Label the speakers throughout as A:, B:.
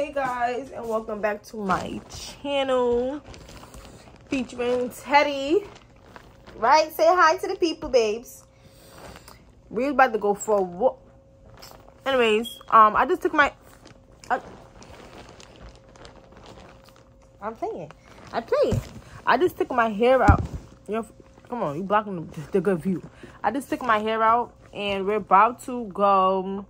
A: hey guys and welcome back to my channel featuring teddy. Right? Say hi to the people babes. We're about to go for a walk. Anyways um i just took my I, i'm playing. I play i just took my hair out. You know come on you blocking the, the good view. I just took my hair out and we're about to go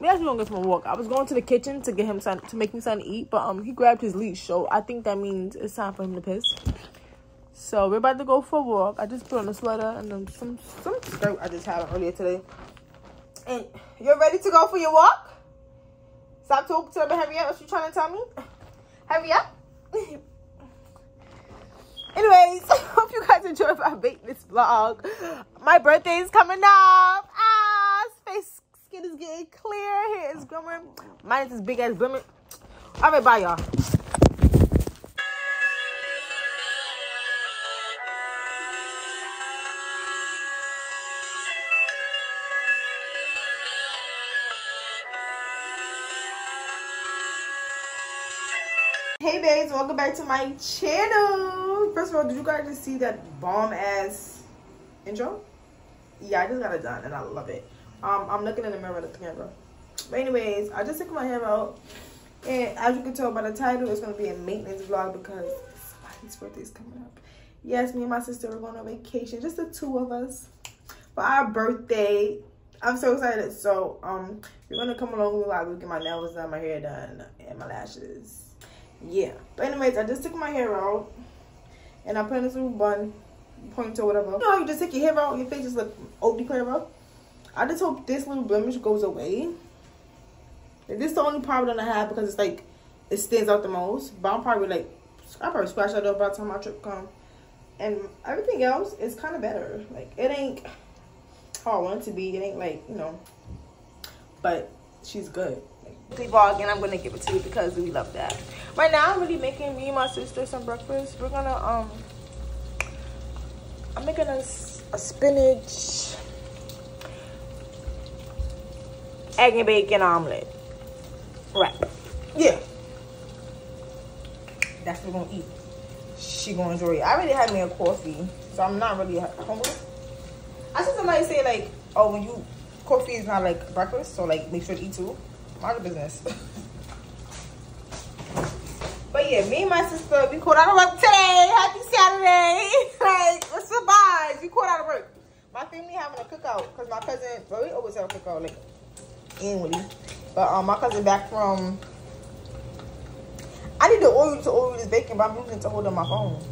A: we actually gonna get from a walk. I was going to the kitchen to get him to make me something to eat, but um he grabbed his leash, so I think that means it's time for him to piss. So we're about to go for a walk. I just put on a sweater and then some some skirt I just had earlier today. And you're ready to go for your walk? Stop talking to me. Hurry up. What you trying to tell me? Hurry up. Anyways, hope you guys enjoyed my this vlog. My birthday is coming up. Ah, space skin is getting clear. Hair is growing. Mine is as big as women. All right, bye, y'all. Hey babes, welcome back to my channel. First of all, did you guys just see that bomb ass intro? Yeah, I just got it done and I love it. Um, I'm looking in the mirror at the camera. But anyways, I just took my hair out. And as you can tell by the title, it's going to be a maintenance vlog because somebody's birthday is coming up. Yes, me and my sister are going on vacation. Just the two of us. For our birthday. I'm so excited. So, um, you're going to come along with me while I get my nails done, my hair done, and my lashes. Yeah. But anyways, I just took my hair out. And I put in this little bun, point or whatever. You know you just take your hair out, your face just look oatly clear up? I just hope this little blemish goes away. This is the only problem I have because it's like, it stands out the most. But I'm probably like, i probably scratch that up by the time my trip come. And everything else is kind of better. Like, it ain't how I want it to be. It ain't like, you know, but she's good. Vlog and I'm gonna give it to you because we love that. Right now, I'm really making me and my sister some breakfast. We're gonna um, I'm making us a spinach egg and bacon omelet. Right. Yeah. That's what we're gonna eat. She gonna enjoy it. I already had me a coffee, so I'm not really hungry. I see somebody say like, oh, when you coffee is not like breakfast, so like make sure to eat too. Mind business. but yeah, me and my sister, we caught out of work today. Happy Saturday. like, what's the vibes? We caught out of work. My family having a cookout because my cousin, well, we always have a cookout. Like, annually. But um, my cousin back from. I need the oil to oil this bacon, but I'm using it to hold on my phone.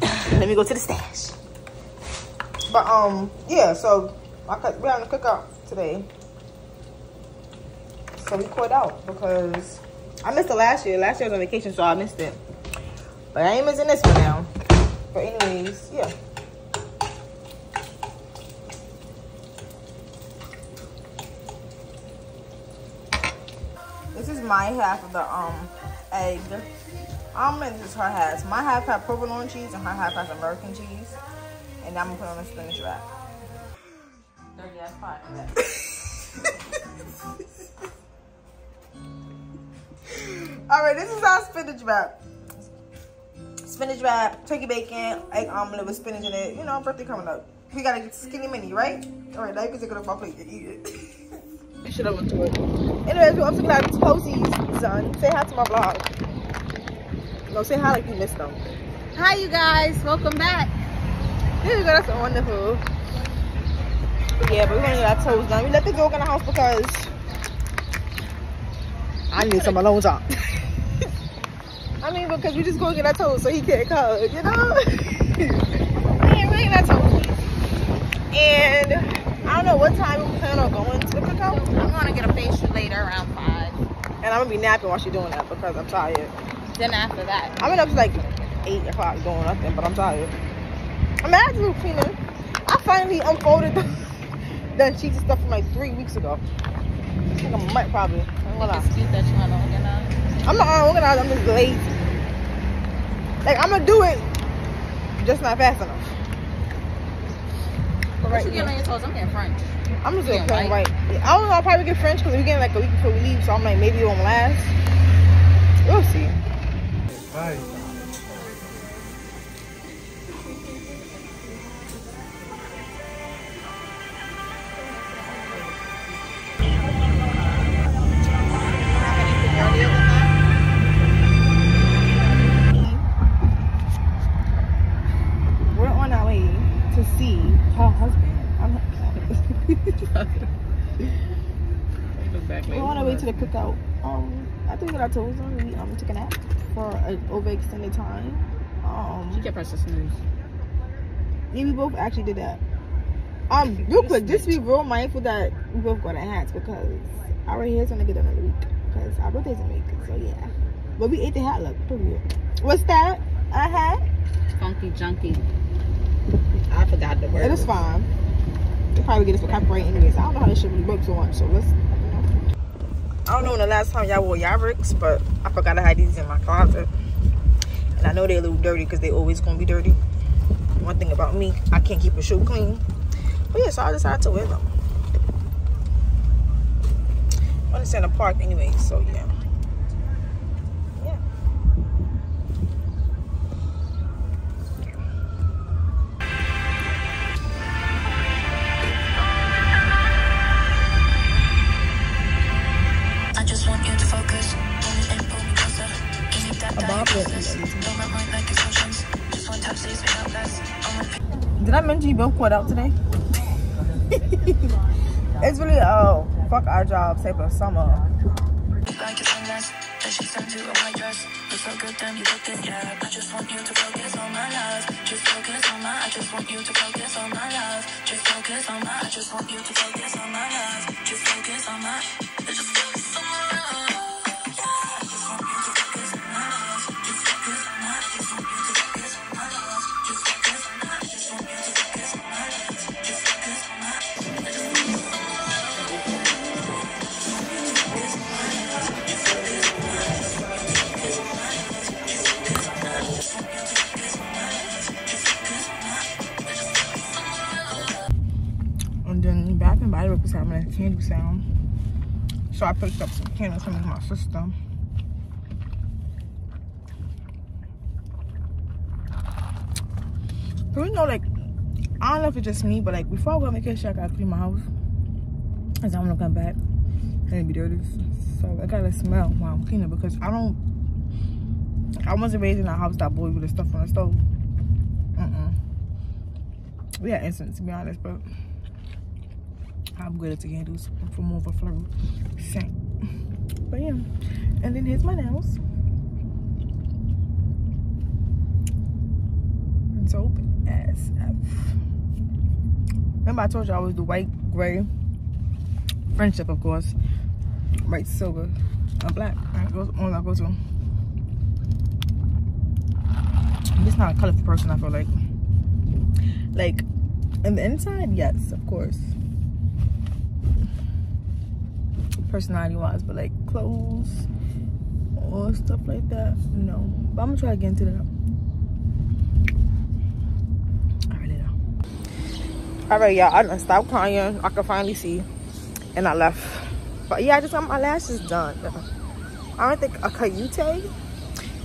A: Let me go to the stash. But um, yeah. So my we're on the cookout today. So we caught out because I missed the last year. Last year was on vacation, so I missed it. But I ain't missing this one now. But anyways, yeah. My half of the um egg omelet. This is her half. My half has provolone cheese and her half has American cheese. And I'm gonna put on a spinach wrap. Dirty ass pot. All right, this is our spinach wrap. Spinach wrap, turkey bacon, egg omelet with spinach in it. You know, birthday coming up. We gotta get skinny mini, right? All right, now you can take it off my plate and eat it. You should have went to it. Anyways, we're up to glad it's Posey's son. Say hi to my vlog. No, say hi like you missed them.
B: Hi, you guys. Welcome back.
A: Here we go. That's wonderful. But yeah, but we're gonna get our toes done. We let the dog in the house because I need some alone time. I mean, because we just go get our toes so he can't come, you know? Man, we ain't our toes. And I don't know what time we plan on going to cookout.
B: I'm gonna get a facial later around five.
A: And I'm gonna be napping while she's doing that because I'm tired.
B: Then after that.
A: I'm up to like eight o'clock doing nothing, but I'm tired. I'm cleaning. I finally unfolded the, the sheets and stuff from like three weeks ago. It's like a month probably. I'm
B: gonna excuse that you're not organized.
A: I'm not unorganized, I'm just lazy. Like I'm gonna do it, just not fast enough.
B: What right you getting on your toes? I'm getting French.
A: I'm just gonna plain
B: white.
A: white. I don't know. I'll probably get French because we getting like a week before we leave, so I'm like maybe it won't last. We'll see.
C: Hi.
A: I think that I told them we um took a nap for an overextended time. Um,
B: She kept us to snooze.
A: yeah, we both actually did that. Um, real quick, just be real mindful that we both got our hats because our hair's gonna get done in a week because our birthday's in a week. So yeah, but we ate the hat look pretty good. What's that? A hat?
B: Funky junky. I forgot the word.
A: It is fine. They probably get us for copyright anyways. I don't know how this shit really works so much, so let's. I don't know when the last time y'all wore Yavricks, but I forgot I had these in my closet. And I know they're a little dirty because they always gonna be dirty. One thing about me, I can't keep a shoe clean. But yeah, so I decided to wear them. I'm in the park anyway, so. Yeah.
D: You
A: out today? it's really oh fuck our job type of summer.
D: I just want you to focus on my love. Just focus on my. I just want you to focus on my love. Just focus on my. I just want you to focus on my love. I
A: if it's just me, but like, before I go on vacation, I gotta clean my house. Cause I'm gonna come back and be dirty. So I gotta smell while I'm cleaning because I don't, I wasn't raised in a house that boy with the stuff on the stove. Mm-mm. We had incidents, to be honest, but I'm good at the candles a floral scent. But yeah, and then here's my nails. Dope as F. Remember I told you I was the white, gray, friendship of course, white, silver, and black. That goes on I go to. I'm just not a colorful person, I feel like. Like, in the inside, yes, of course personality wise, but like clothes or stuff like that, no. But I'm gonna try to get into that. I really know. Alright, y'all, I done stopped crying. I can finally see. And I left. But yeah, I just got my lashes done. I don't think a cayute.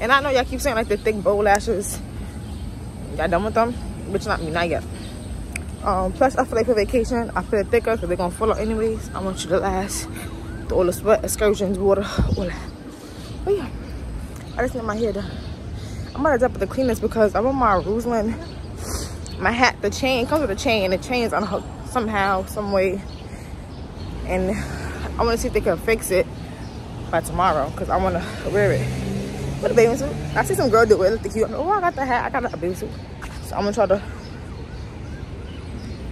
A: And I know y'all keep saying like the thick bow lashes. Y'all done with them? Which not me, not yet. Um, plus, I feel like for vacation, I feel thicker because they're gonna fall out anyways. I want you to last through all the sweat, excursions, water, all that. But yeah, I just need my hair done. I'm gonna drop with the cleanest because I'm on my Ruslan. My hat, the chain comes with a chain, the chain is unhooked somehow, some way. And I wanna see if they can fix it by tomorrow because I wanna wear it with a bathing suit. I see some girl do it, look cute. I'm like, oh, I got the hat, I got a bathing suit. So I'm gonna try to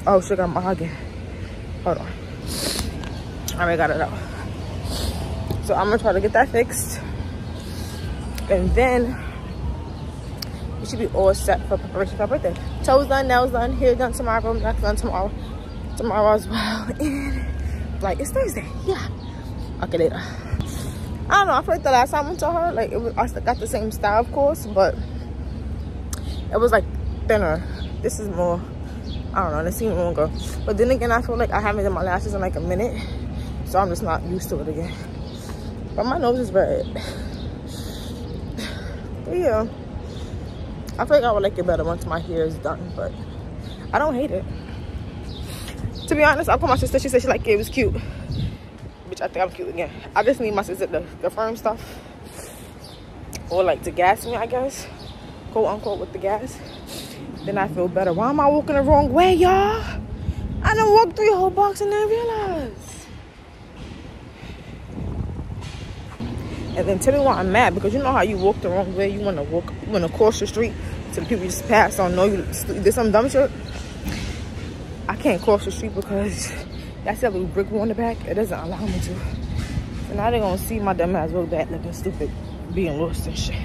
A: Oh, sugar, I'm hugging. Hold on. I already got it out. So I'm gonna try to get that fixed. And then we should be all set for preparation for my birthday. Toes done, nails done, hair done tomorrow, next done tomorrow. Tomorrow as well. And like it's Thursday. Yeah. Okay, later. I don't know. I feel like the last time I went to her, like it was I got the same style, of course, but it was like thinner. This is more I don't know, it seemed longer. But then again, I feel like I haven't done my lashes in like a minute. So I'm just not used to it again. But my nose is red. Yeah. I feel like I would like it better once my hair is done, but I don't hate it. To be honest, I called my sister. She said she like it It was cute. Bitch, I think I'm cute again. I just need my sister to confirm stuff. Or like to gas me, I guess. Quote unquote with the gas. Then I feel better. Why am I walking the wrong way, y'all? I done walked three whole blocks and then realized. And then tell me why I'm mad because you know how you walk the wrong way. You want to walk, you want to cross the street so the people just pass don't know you did some dumb shit. I can't cross the street because that's a little brick on the back. It doesn't allow me to. So now they're gonna see my dumb ass real bad looking stupid, being lost and shit.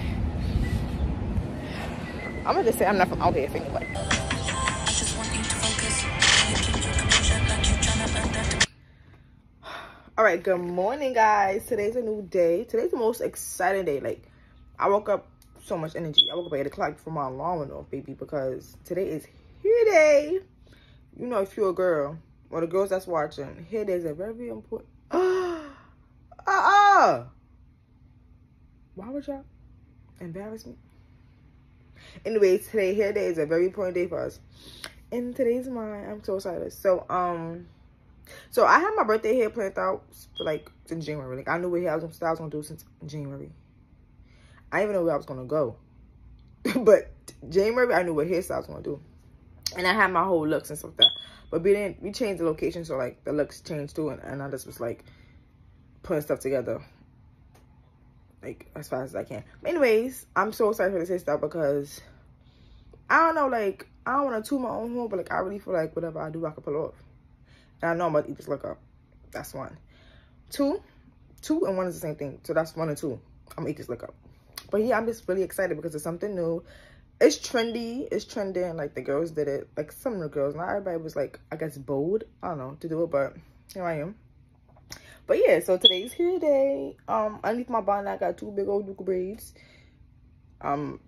A: I'm gonna just say I'm not from out here anyway. All right, good morning, guys. Today's a new day. Today's the most exciting day. Like, I woke up so much energy. I woke up at 8 o'clock before my alarm went off, baby, because today is hair day. You know, if you're a girl, or the girls that's watching, hair days are very important. Uh-uh. Why would y'all embarrass me? Anyways, today hair day is a very important day for us. And today's mine. I'm so excited. So, um, so I had my birthday hair planned out for like in January. Like I knew what hair I was, I was gonna do since January. I didn't even know where I was gonna go. but January, I knew what hairstyle I was gonna do. And I had my whole looks and stuff like that. But we didn't, we changed the location, so like the looks changed too. And, and I just was like putting stuff together like as fast as I can. But anyways, I'm so excited for this hairstyle because I don't know, like I don't want to toot my own horn, but like I really feel like whatever I do, I can pull off. I know I'm about to eat this look up. That's one. Two, two and one is the same thing. So that's one and two. I'm gonna eat this look up. But yeah, I'm just really excited because it's something new. It's trendy. It's trending. Like the girls did it. Like some of the girls. Not everybody was like, I guess bold. I don't know to do it, but here I am. But yeah, so today's hair day. Um, underneath my bonnet, I got two big old duke braids. Um,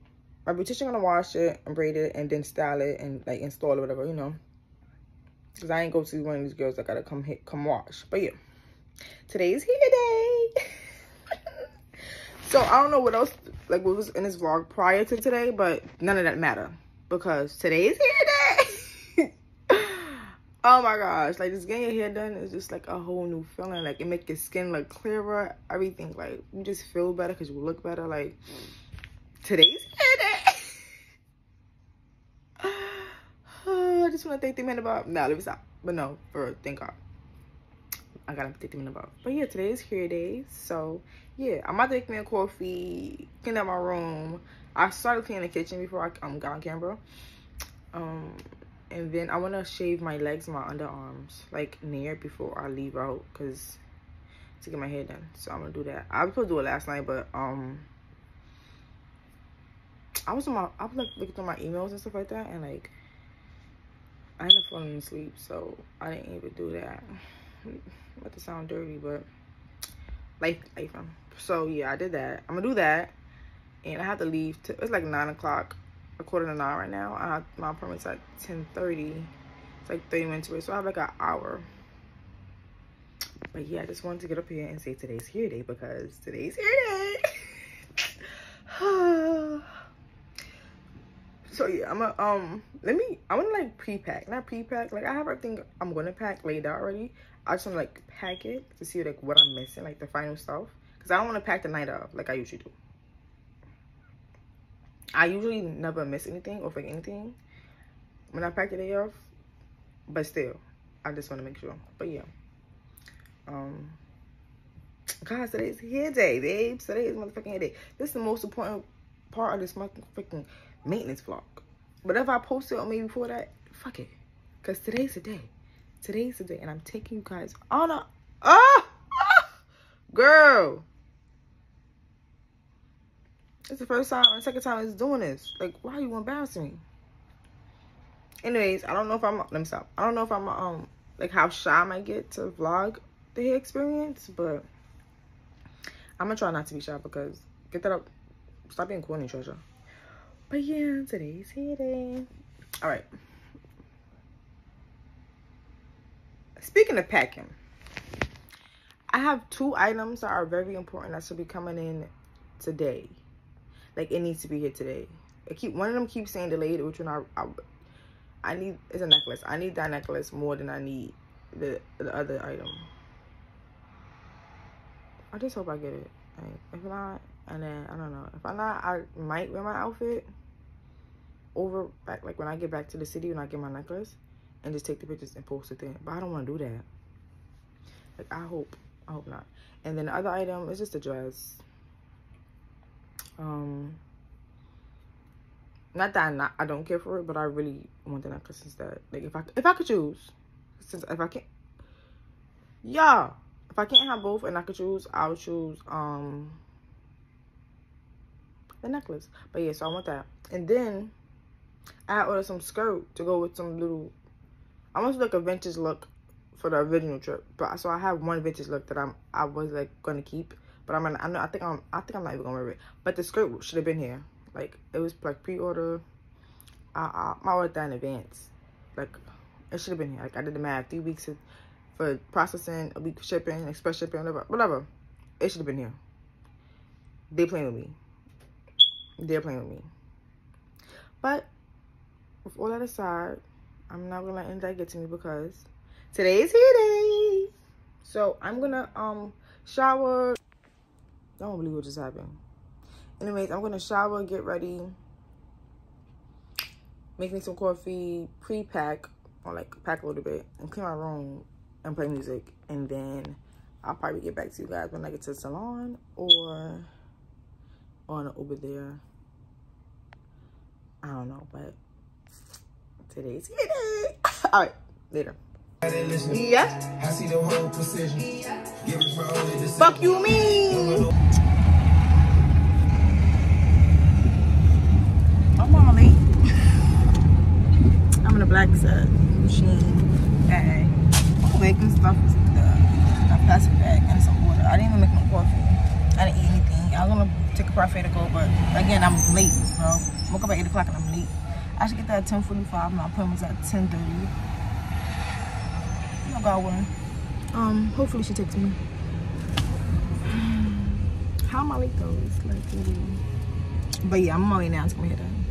A: my beautician gonna wash it and braid it and then style it and like install it, whatever, you know. Cause I ain't go to one of these girls that gotta come hit, come wash. But yeah, today's hair day. so I don't know what else, like what was in this vlog prior to today, but none of that matter because today is hair day. oh my gosh, like just getting your hair done is just like a whole new feeling. Like it make your skin look clearer, everything. Like you just feel better because you look better. Like today's hair day. I just want to thank the man about. Nah, let me stop. But no, for thank God. I gotta thank the man about. But yeah, today is hair day. So yeah, I'm about to make me a coffee, clean up my room. I started cleaning the kitchen before I um, got on camera. Um, and then I want to shave my legs, my underarms, like near before I leave out, cause to get my hair done. So I'm gonna do that. I was supposed to do it last night, but um, I was on my, I was like looking through my emails and stuff like that, and like I ended up falling asleep, so I didn't even do that. About to sound dirty, but life, life. Um, so yeah, I did that. I'm gonna do that, and I have to leave. To, it's like nine o'clock, a quarter to nine right now. I have, my appointment's at ten thirty. It's like thirty minutes away, so I have like an hour. But yeah, I just wanted to get up here and say today's hair day because today's hair day. so yeah, I'm gonna um let me I wanna like pre-pack, not pre-pack. Like I have everything I'm gonna pack laid out already. I just wanna like pack it to see like what I'm missing, like the final stuff. Cause I don't wanna pack the night of like I usually do. I usually never miss anything or forget anything when I pack the day off. But still, I just wanna make sure. But yeah. Um guys, today's hair day, babes. is motherfucking hair day. This is the most important part of this motherfucking maintenance vlog. But if I post it on me before that, fuck it. Because today's the day. Today's the day. And I'm taking you guys on a... Ah girl! It's the first time and second time it's doing this. Like, why are you embarrassing me? Anyways, I don't know if I'm... Let me stop. I don't know if I'm, um, like, how shy I might get to vlog the hair experience. But I'm going to try not to be shy because... Get that up. Stop being corny, treasure. But yeah, today's day. All right. speaking of packing, I have two items that are very important that should be coming in today. Like it needs to be here today. It keep one of them keeps saying delayed, which one I, I I need is a necklace. I need that necklace more than I need the the other item. I just hope I get it. Like, if not, and then I don't know. If I'm not, I might wear my outfit over back like when I get back to the city when I get my necklace and just take the pictures and post it there. But I don't want to do that. Like I hope, I hope not. And then the other item is just a dress. Um, not that I not I don't care for it, but I really want the necklace instead. Like if I if I could choose, since if I can't, yeah, if I can't have both and I could choose, I would choose um the necklace. But yeah, so I want that. And then I ordered some skirt to go with some little. I want like a vintage look for the original trip, but so I have one vintage look that I'm I was like gonna keep, but I'm gonna I know I think I'm I think I'm not even gonna wear it. But the skirt should have been here. Like it was like pre-order. I, I I ordered that in advance. Like it should have been here. Like I did the math, three weeks for processing, a week shipping, express shipping, whatever, whatever. It should have been here. They playing with me. They're playing with me. But with all that aside, I'm not gonna let anything get to me because today is here day. So I'm gonna um shower. I don't believe what just happened. Anyways, I'm gonna shower, get ready, make me some coffee, pre-pack or like pack a little bit, and clean my room and play music, and then I'll probably get back to you guys when I get to the salon or on over there. I don't know, but today's day. All right, later. Yeah.
C: I see the whole precision. Give it for only
A: Fuck you mean? I'm on late. I'm in a black set machine bag. I'm making stuff with the, the plastic bag and some water. I didn't even make no coffee. I didn't eat anything. I was gonna take a parfait to go, but again, I'm late, bro. Woke up at 8 o'clock and I'm late. I should get that at 10.45. My appointment's at 10.30. I got one. Um, hopefully she takes me. How am I late though? It's like literally. But yeah, I'm only now. Be here then.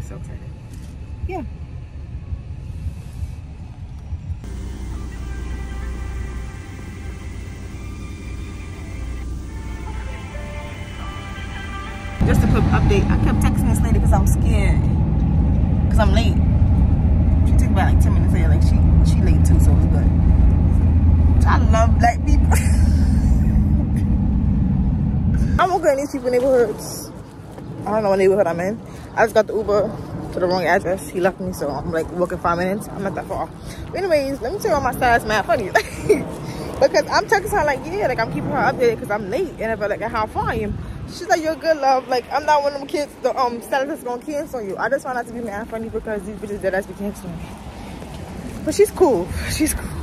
A: So excited. Yeah. Just to put update, I kept texting this lady because I'm scared. Because I'm late. She took about like 10 minutes later. Like she she late too, so it was good. I love black people. I'm okay in these people neighborhoods. I don't know what neighborhood I'm in. I just got the Uber to the wrong address. He left me, so I'm like walking five minutes. I'm not that far. But anyways, let me tell you all my style's mad funny. because I'm texting her like, yeah, like I'm keeping her updated because I'm late. And if I like how far I am, she's like, you're good, love. Like I'm not one of them kids, the um status that's gonna cancel you. I just want out to be mad funny because these bitches dead ass be canceling me. But she's cool. She's cool.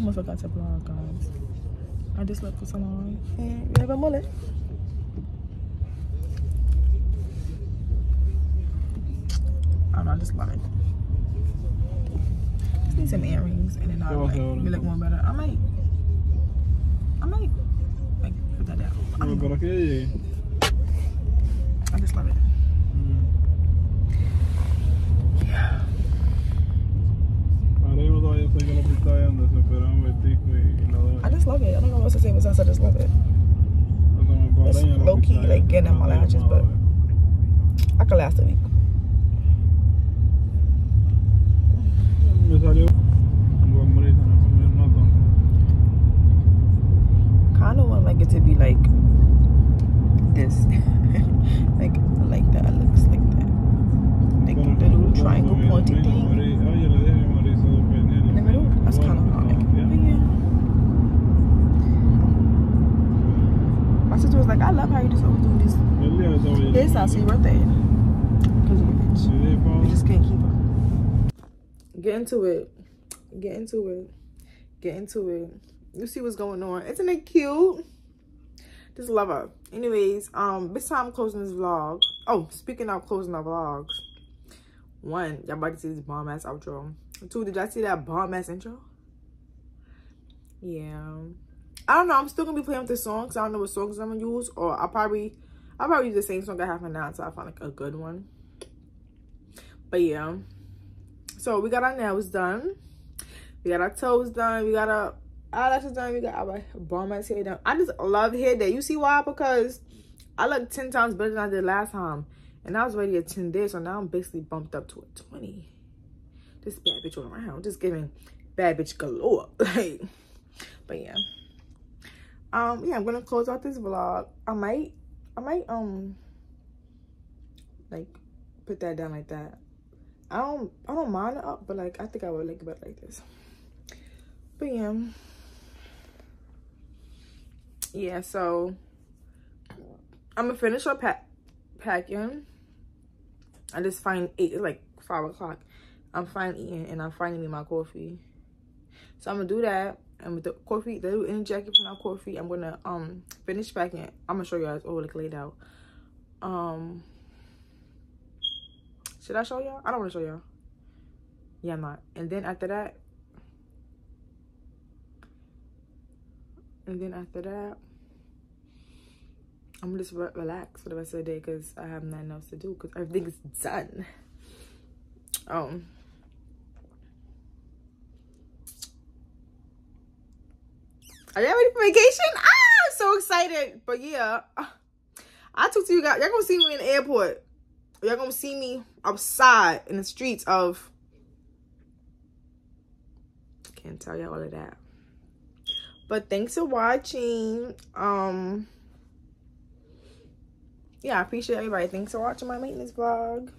A: Almost forgot to vlog, guys. I just left the salon mm, and we have a mullet. I don't know, I just love it. Just need some earrings and then I'll like, be like one better. I might, I might like put that down. I don't know.
E: ¿Para qué llegué?
A: I just love it. I just love it. I don't know what else to say besides I just love it. It's low key, like, getting on my lashes, but- I could last a week.
E: Me sale
A: it to be like this. like like that. Looks like that. Like the little triangle pointy thing. In the middle? That's kind of hard. But yeah. My sister was like, I love how you just always do this hairstyle so you birthday. Because you a bitch. You just can't keep up. Get into it. Get into it. Get into it. You see what's going on. Isn't it cute? Just love her. Anyways, um, this time I'm closing this vlog. Oh, speaking of closing our vlogs. One, y'all about to see this bomb ass outro. Two, did y'all see that bomb ass intro? Yeah. I don't know. I'm still gonna be playing with the songs. I don't know what songs I'm gonna use, or I'll probably I'll probably use the same song I have now until I find like a good one. But yeah. So we got our nails done. We got our toes done. We got our eyelashes done. We got our bomb ass hair done. I just love hair day. You see why? Because I look 10 times better than I did last time. And I was already at 10 days. So now I'm basically bumped up to a 20. This bad bitch all around. I'm just giving bad bitch galore. Like, but yeah. Um, yeah, I'm gonna close out this vlog. I might, I might, um, like, put that down like that. I don't, I don't mind it up, but like, I think I would like it better like this. But yeah. Yeah, so I'm gonna finish up pack packing. I just find eight, like five o'clock. I'm fine eating and I'm finally my coffee. So I'm gonna do that. And with the coffee, the little inner jacket from our coffee, I'm gonna um finish packing. I'm gonna show you guys all like laid out. Um should I show y'all? I don't wanna show y'all. Yeah, I'm not. And then after that, and then after that, I'm just re relax for the rest of the day because I have nothing else to do because everything is done. Um. Are y'all ready for vacation? Ah, I'm so excited. But yeah, I talk to you guys. Y'all gonna see me in the airport. Y'all gonna see me outside in the streets of. Can't tell y'all all of that. But thanks for watching. Um. Yeah, I appreciate everybody. Thanks for watching my maintenance vlog.